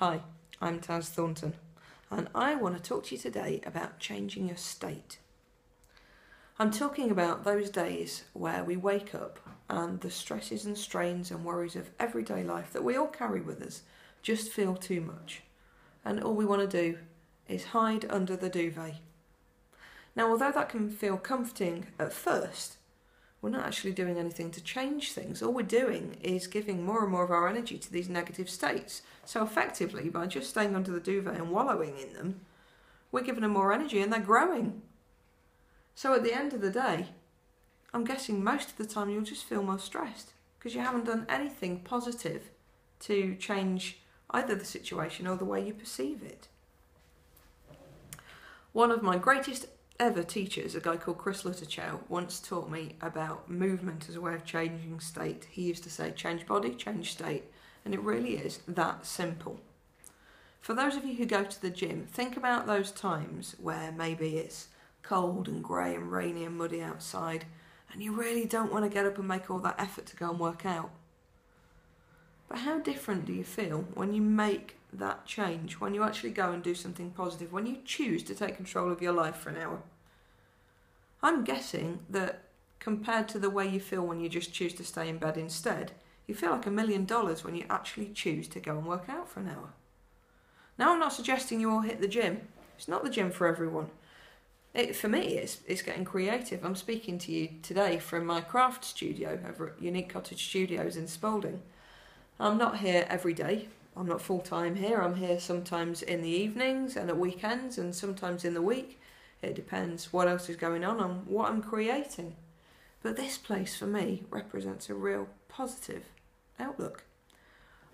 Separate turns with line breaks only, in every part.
Hi, I'm Taz Thornton, and I want to talk to you today about changing your state. I'm talking about those days where we wake up and the stresses and strains and worries of everyday life that we all carry with us just feel too much, and all we want to do is hide under the duvet. Now, although that can feel comforting at first, we're not actually doing anything to change things. All we're doing is giving more and more of our energy to these negative states. So, effectively, by just staying under the duvet and wallowing in them, we're giving them more energy and they're growing. So, at the end of the day, I'm guessing most of the time you'll just feel more stressed because you haven't done anything positive to change either the situation or the way you perceive it. One of my greatest ever teachers, a guy called Chris Lutterchow, once taught me about movement as a way of changing state. He used to say, change body, change state. And it really is that simple. For those of you who go to the gym, think about those times where maybe it's cold and grey and rainy and muddy outside, and you really don't want to get up and make all that effort to go and work out. But how different do you feel when you make that change, when you actually go and do something positive, when you choose to take control of your life for an hour? I'm guessing that compared to the way you feel when you just choose to stay in bed instead, you feel like a million dollars when you actually choose to go and work out for an hour. Now, I'm not suggesting you all hit the gym. It's not the gym for everyone. It, for me, it's, it's getting creative. I'm speaking to you today from my craft studio over at Unique Cottage Studios in Spalding. I'm not here every day. I'm not full time here. I'm here sometimes in the evenings and at weekends and sometimes in the week. It depends what else is going on and what I'm creating. But this place for me represents a real positive outlook.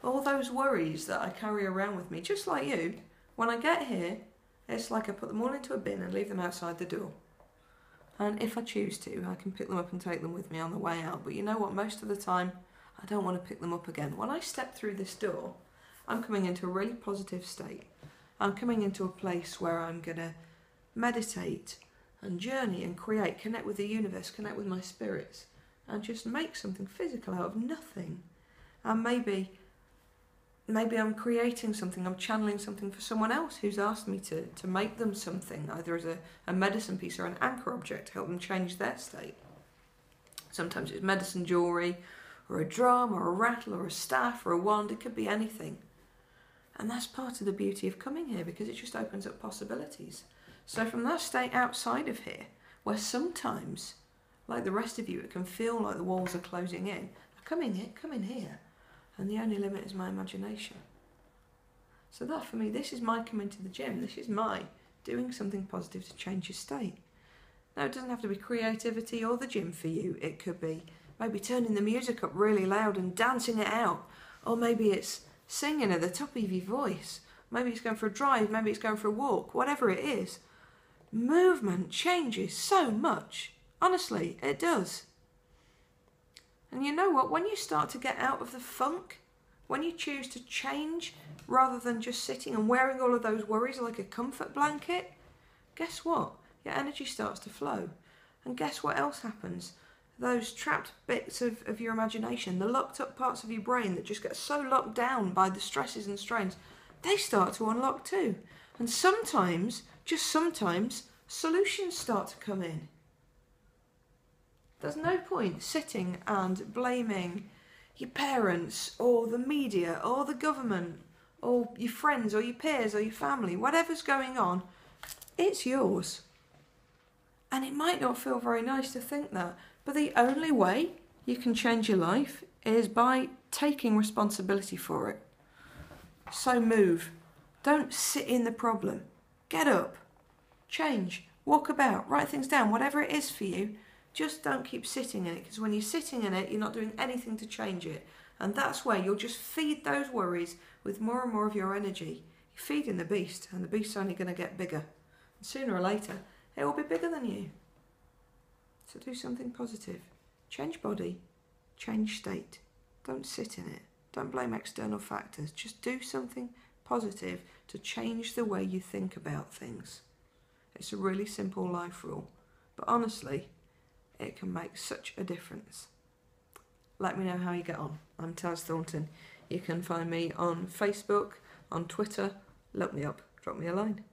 All those worries that I carry around with me, just like you, when I get here, it's like I put them all into a bin and leave them outside the door. And if I choose to, I can pick them up and take them with me on the way out. But you know what? Most of the time, I don't want to pick them up again. When I step through this door, I'm coming into a really positive state. I'm coming into a place where I'm going to meditate and journey and create, connect with the universe, connect with my spirits, and just make something physical out of nothing. And maybe maybe I'm creating something, I'm channeling something for someone else who's asked me to, to make them something, either as a, a medicine piece or an anchor object to help them change their state. Sometimes it's medicine jewellery, or a drum, or a rattle, or a staff, or a wand, it could be anything. And that's part of the beauty of coming here because it just opens up possibilities. So from that state outside of here, where sometimes, like the rest of you, it can feel like the walls are closing in, come in here, come in here, and the only limit is my imagination. So that for me, this is my coming to the gym. This is my doing something positive to change your state. Now it doesn't have to be creativity or the gym for you. It could be maybe turning the music up really loud and dancing it out, or maybe it's singing at the top of your voice. Maybe it's going for a drive, maybe it's going for a walk, whatever it is movement changes so much. Honestly, it does. And you know what? When you start to get out of the funk, when you choose to change rather than just sitting and wearing all of those worries like a comfort blanket, guess what? Your energy starts to flow. And guess what else happens? Those trapped bits of, of your imagination, the locked up parts of your brain that just get so locked down by the stresses and strains, they start to unlock too. And sometimes just sometimes solutions start to come in. There's no point sitting and blaming your parents or the media or the government or your friends or your peers or your family, whatever's going on, it's yours. And it might not feel very nice to think that, but the only way you can change your life is by taking responsibility for it. So move. Don't sit in the problem. Get up, change, walk about, write things down, whatever it is for you. Just don't keep sitting in it because when you're sitting in it, you're not doing anything to change it. And that's where you'll just feed those worries with more and more of your energy. You're feeding the beast, and the beast's only going to get bigger. And sooner or later, it will be bigger than you. So do something positive. Change body, change state. Don't sit in it. Don't blame external factors. Just do something positive to change the way you think about things. It's a really simple life rule, but honestly, it can make such a difference. Let me know how you get on. I'm Taz Thornton. You can find me on Facebook, on Twitter, look me up, drop me a line.